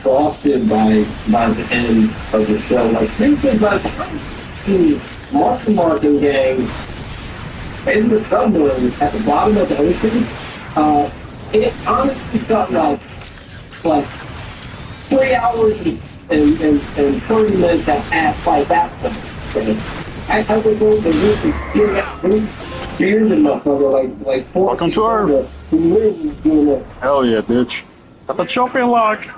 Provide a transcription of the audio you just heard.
exhausted by by the end of the show. Like simply by the time the Martin Martin gang in the submarine at the bottom of the ocean, uh, it honestly felt like like three hours and, and, and, 30 minutes that passed by that time. I, I would go to really get out beers the mother like like four Welcome to Earth. Hell yeah, bitch. Got the trophy lock.